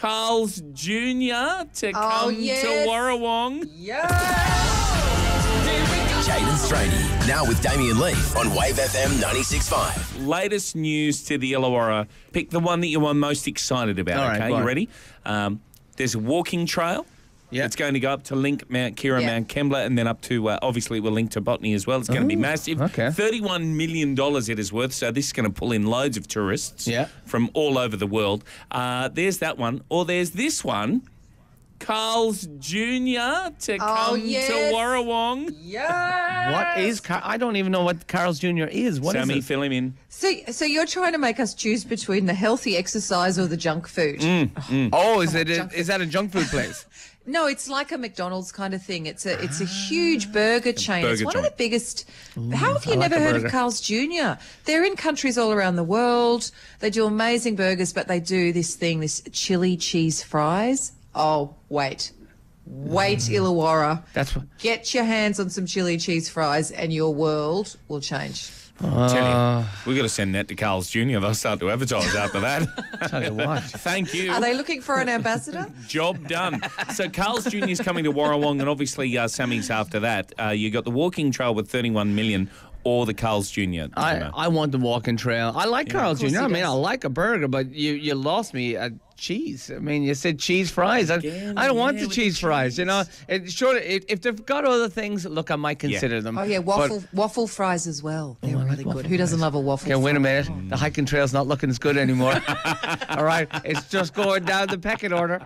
Carl's Jr. to Oh, come yes. to Warrawong. Jade and Straney. Now with Damien Leaf on Wave FM 96.5. Latest news to the Illawarra. Pick the one that you're most excited about. All right, okay, go you ready? Um, there's a walking trail. Yeah. It's going to go up to link Mount Keira, Yeah. Mount Kembla, and then up to, uh, obviously, it will link to Botany as well. It's going to be massive. okay. $31 million it is worth, so this is going to pull in loads of tourists Yeah. from all over the world. Uh, there's that one. Or there's this one. Carl's Jr. to come to yes. Warrawong. What is Car- I don't even know what Carl's Jr. is. What is Sami, it? fill him in. So, so you're trying to make us choose between the healthy exercise or the junk food? Oh, is it? A, junk is that a junk food place? No, it's like a McDonald's kind of thing. It's a it's a huge burger chain. it's burger one of the biggest. How have you like never heard burger. of Carl's Jr.? They're in countries all around the world. They do amazing burgers, but they do this thing, this chili cheese fries. Oh, wait. Wait, Illawarra. That's what. Get your hands on some chili cheese fries and your world will change. Tell you, we've got to send that to Carl's Jr. They'll start to advertise after that. Tell you what. Thank you. Are they looking for an ambassador? Job done. So Carl's Jr. is coming to Warrawong, and obviously uh, Sami's after that. Uh, you got the walking trail with 31 million, or the Carl's Jr. I, I want the walking trail. I like Carl's course Jr. he I mean, does. I like a burger, but you you lost me at cheese. I mean, you said cheese fries. I, Again, I don't want yeah, the with the cheese fries. You know, it, sure. If, if they've got other things, look, I might consider them. Oh yeah, But- waffle waffle fries as well. Oh, They're I like really waffle good. Who doesn't fries. love a waffle? Okay, wait a fry? minute. The hiking trail's not looking as good anymore. All right, it's just going down the pecking order.